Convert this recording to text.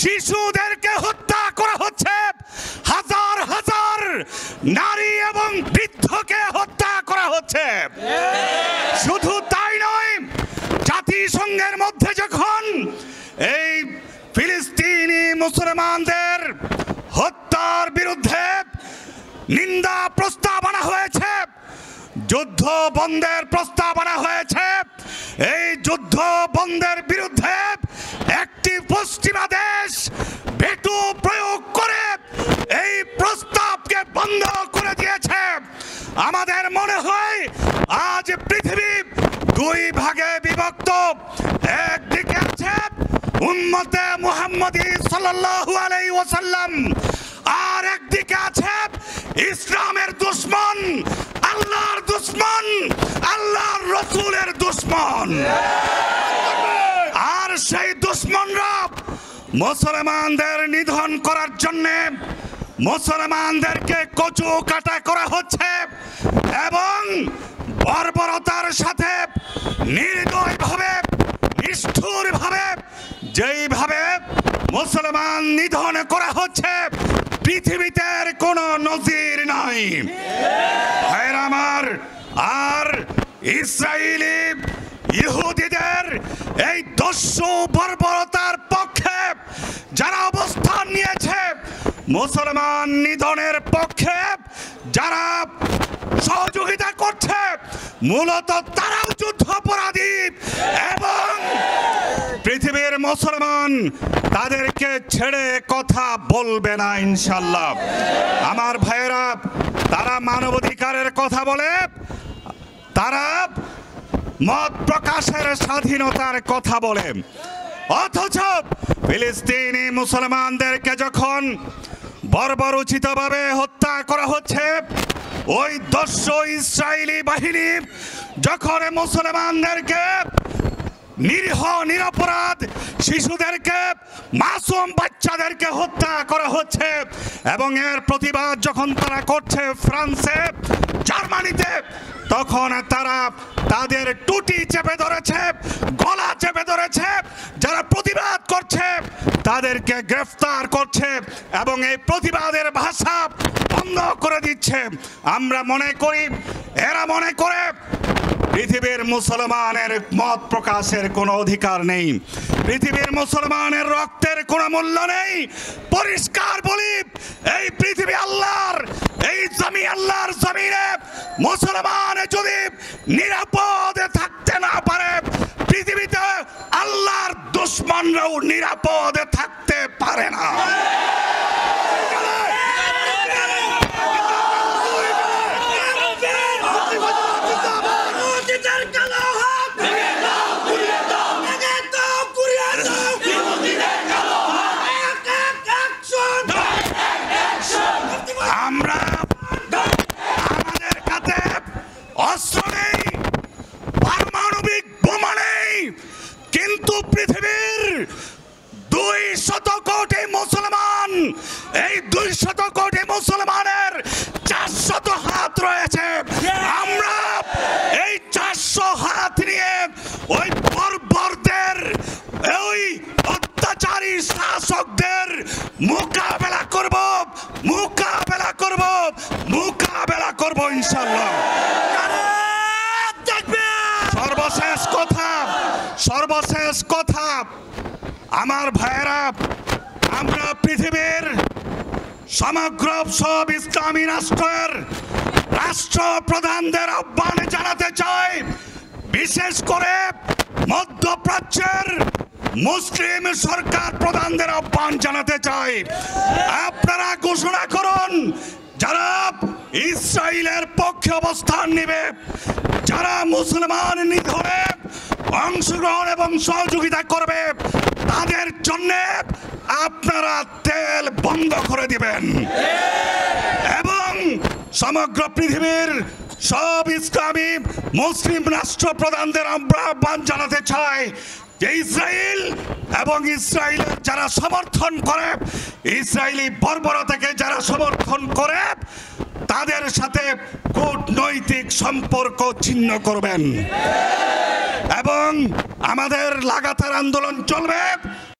শিশুদেরকে হত্যা করা হচ্ছে। হাজার হাজার নারী এবং বৃদ্ধকে হত্যা করা হচ্ছে। শুধু তাই নয়, জাতিসংঘের মধ্যে যখন এই ফিলিস্তিনি মুসলমানদের হত্যার বিরুদ্ধে নিন্দা প্রস্তাব আনা হয়েছে, যুদ্ধ বন্ধের প্রস্তাব আনা হয়েছে, এই যুদ্ধ বন্ধের বিরুদ্ধে একটি পশ্চিমা দেশ ভেটু প্রয়োগ করে এই প্রস্তাবকে বন্ধ করে দিয়েছে। আমাদের মনে হয় আজ পৃথিবী দুই ভাগে বিভক্ত। একদিকে আছে উম্মতে মুহাম্মদী সাল্লাল্লাহু আলাইহি ওয়াসাল্লাম, আর একদিকে আছে ইসলামের দুশ্মন, আল্লাহর দুশ্মন, আল্লাহর রসুলের দুশ্মন। আর সেই মুসলমানদের নিধন করার জন্যে মুসলমানদেরকে কচু কাটা করা হচ্ছে এবং বর্বরতার সাথে নির্দয়ভাবে, নিষ্ঠুরভাবে যেইভাবে মুসলমান নিধন করা হচ্ছে, পৃথিবীতে কোনো নজির নাই। আমার, আর ইসরায়েলি ইহুদিদের এই দস্যু বর্বরতার যারা অবস্থান নিয়েছে। মুসলমান নিধনের পক্ষে যারা সহযোগিতা করছে, মূলত তারাও যুদ্ধাপরাধী এবং পৃথিবীর মুসলমান তাদেরকে ছেড়ে কথা বলবে না ইনশাল্লাহ আমার ভাইয়েরা, তারা মানবাধিকারের কথা বলে, তারা মত প্রকাশের স্বাধীনতার কথা বলে। অথচ ফিলিস্তিনি মুসলমানদেরকে যখন বর্বরোচিতভাবে হত্যা করা হচ্ছে, ওই দস্য ইসরায়েলি বাহিনী যখন মুসলমানদেরকে নিরীহ, নিরপরাধ শিশুদেরকে, মাসুম বাচ্চাদেরকে হত্যা করা হচ্ছে এবং এর প্রতিবাদ যখন তারা করছে ফ্রান্সে, জার্মানিতে, তখন তারা তাদের টুটি চেপে ধরেছে করছে, তাদেরকে গ্রেফতার করছে এবং এই প্রতিবাদের ভাষা বন্ধ করে দিচ্ছে। আমরা মনে করি, এরা মনে করে পৃথিবীর মুসলমানের মত প্রকাশের কোনো অধিকার নেই। পৃথিবীর মুসলমানের রক্তের কোনো মূল্য নেই। পরিষ্কার বলি, এই পৃথিবী আল্লাহর, এই জমি আল্লাহর জমিনে মুসলমান যদি নিরাপদে থাকতে না পারে পৃথিবীতে আল্লাহর দুশ্মনরাও নিরাপদে থাকতে পারে না। দুই শত কোটি মুসলমানের চারশত হাত রয়েছে। আমরা এই চারশো হাত নিয়ে ওই বর্বরদের ওই অত্যাচারী শাসকদের মোকাবেলা করব মোকাবেলা করব মোকাবেলা করব ইনশাল্লাহ সর্বশেষ কথা সর্বশেষ কথা আমার ভাইয়েরা আমরা পৃথিবীর সমগ্র সব ইসলামী রাষ্ট্রের রাষ্ট্র প্রধানদের আহ্বান জানাতে চাই, বিশেষ করে মধ্যপ্রাচ্যের মুসলিম সরকার প্রধানদের আহ্বান জানাতে চাই। আপনারা ঘোষণা করুন যারা ইসরায়েলের পক্ষে অবস্থান নেবে। যারা মুসলমান নিধনে অংশগ্রহণ এবং সহযোগিতা করবে, তাদের জন্য আপনারা বন্ধ করে দিবেন। এবং সমগ্র পৃথিবীর সব ইসলামী মুসলিম রাষ্ট্র প্রধানদের আমরা আহ্বান জানাতে চাই যে ইসরায়েল এবং ইসরায়েলের যারা সমর্থন করে, ইসরায়েলি বর্বরতাকে যারা সমর্থন করে, তাদের সাথে কূটনৈতিক সম্পর্ক ছিন্ন করবেন। এবং আমাদের লাগাতার আন্দোলন চলবে।